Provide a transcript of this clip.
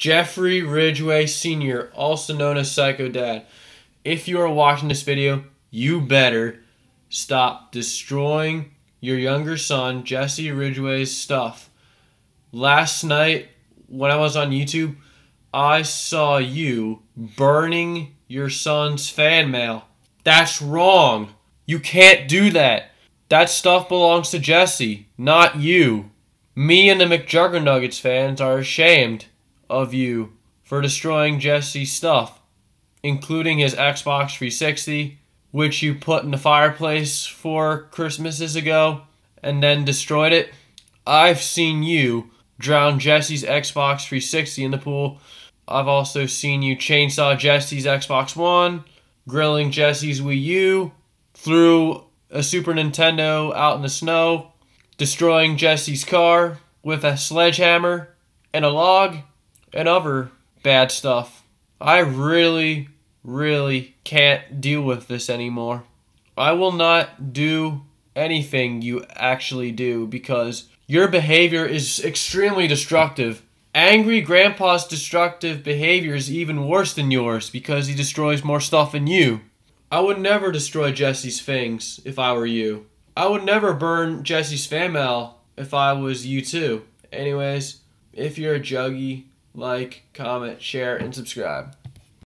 Jeffrey Ridgway Sr., also known as Psycho Dad, if you are watching this video, you better stop destroying your younger son, Jesse Ridgway's stuff. Last night, when I was on YouTube, I saw you burning your son's fan mail. That's wrong. You can't do that. That stuff belongs to Jesse, not you. Me and the McJuggernuggets fans are ashamed of you for destroying Jesse's stuff, including his Xbox 360, which you put in the fireplace four Christmases ago and then destroyed it. I've seen you drown Jesse's Xbox 360 in the pool. I've also seen you chainsaw Jesse's Xbox One, grilling Jesse's Wii U, threw a Super Nintendo out in the snow, destroying Jesse's car with a sledgehammer and a log, and other bad stuff. I really, really can't deal with this anymore. I will not do anything you actually do because your behavior is extremely destructive. Angry Grandpa's destructive behavior is even worse than yours because he destroys more stuff than you. I would never destroy Jesse's things if I were you. I would never burn Jesse's fan mail if I was you too. Anyways, if you're a juggy, like, comment, share, and subscribe.